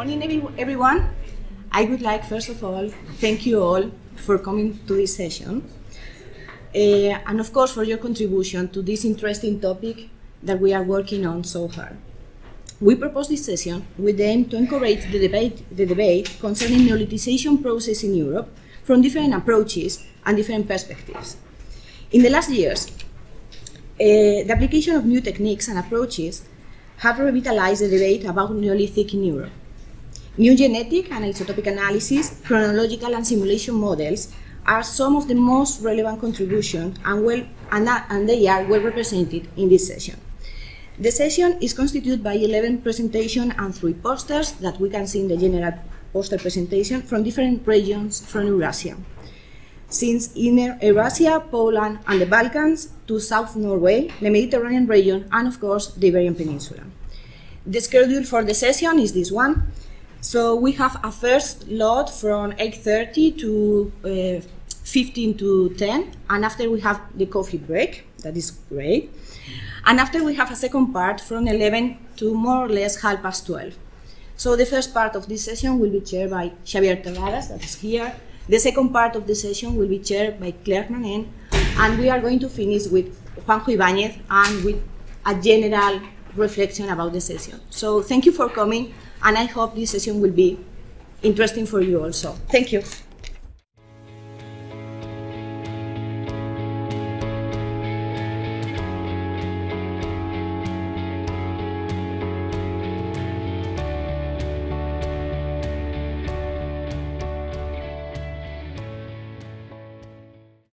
morning, everyone. I would like, first of all, thank you all for coming to this session. Uh, and of course, for your contribution to this interesting topic that we are working on so hard. We propose this session with the aim to encourage the debate, the debate concerning neolithization process in Europe from different approaches and different perspectives. In the last years, uh, the application of new techniques and approaches have revitalized the debate about Neolithic in Europe. New genetic and isotopic analysis, chronological and simulation models are some of the most relevant contributions and, well, and, and they are well represented in this session. The session is constituted by 11 presentations and three posters that we can see in the general poster presentation from different regions from Eurasia. Since Inner Eurasia, Poland, and the Balkans to South Norway, the Mediterranean region, and of course the Iberian Peninsula. The schedule for the session is this one. So we have a first lot from 8.30 to uh, 15 to 10, and after we have the coffee break, that is great. And after we have a second part from 11 to more or less half past 12. So the first part of this session will be chaired by Xavier Terradas, that is here. The second part of the session will be chaired by Claire Manen, and we are going to finish with Juanjo Ibañez and with a general reflection about the session. So thank you for coming and I hope this session will be interesting for you also. Thank you.